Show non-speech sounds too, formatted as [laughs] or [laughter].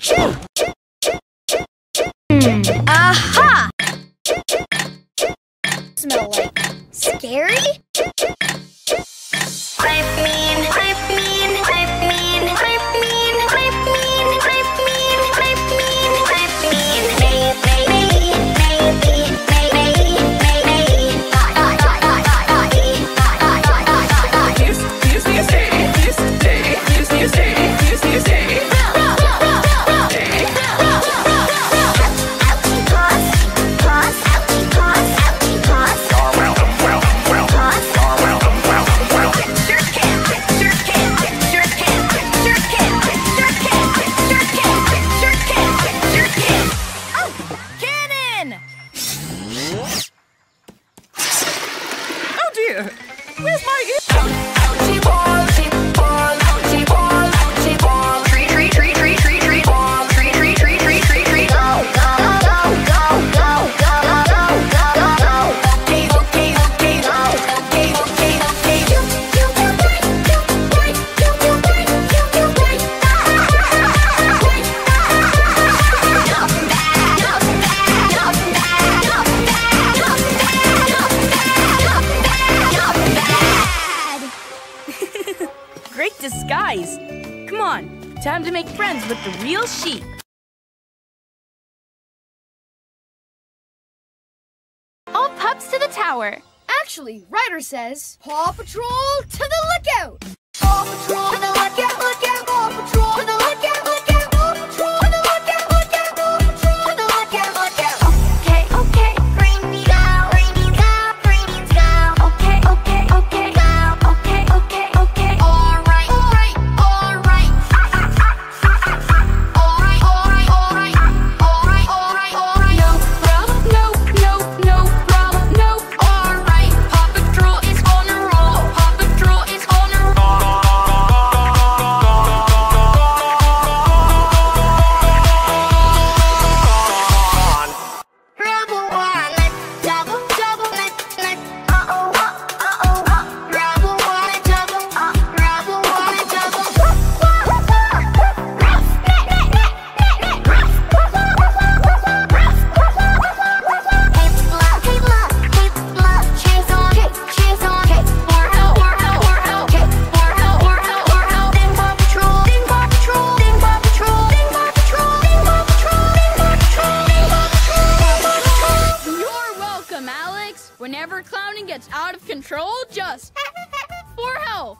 Shoo! Come on, time to make friends with the real sheep. All pups to the tower. Actually, Ryder says, Paw Patrol to the lookout! Paw Patrol to the lookout, lookout, Paw Patrol Control just [laughs] for help.